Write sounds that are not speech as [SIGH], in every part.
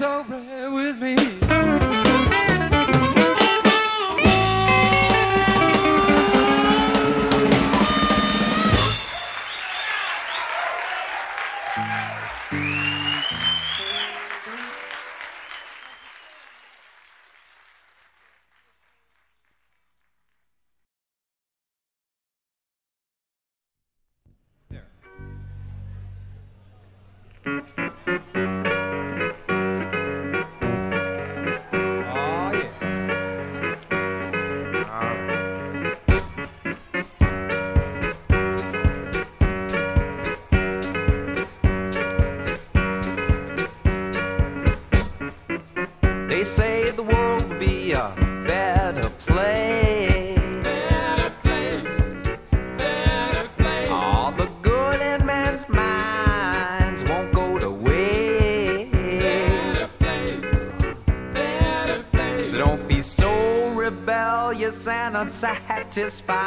so bad with me. Unsatisfied. It's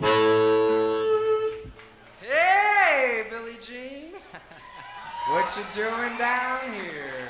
Hey, Billie Jean. [LAUGHS] what you doing down here?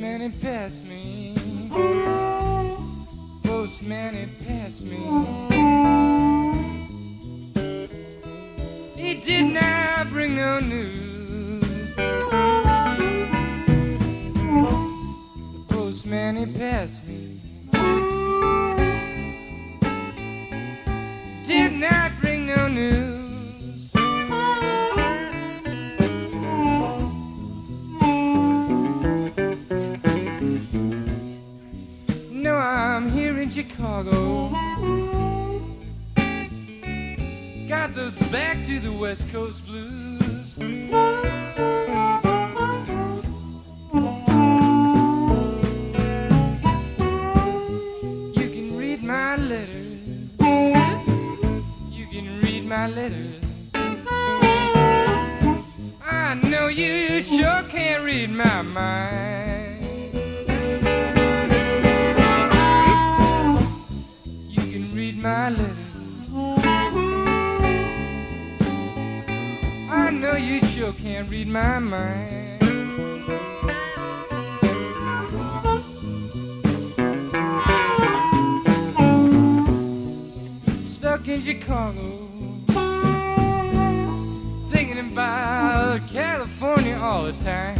Postman and pass me. Postman and pass me. He did not bring no news. The postman and pass You sure can't read my mind. You can read my letters. I know you sure can't read my mind. Stuck in Chicago by California all the time.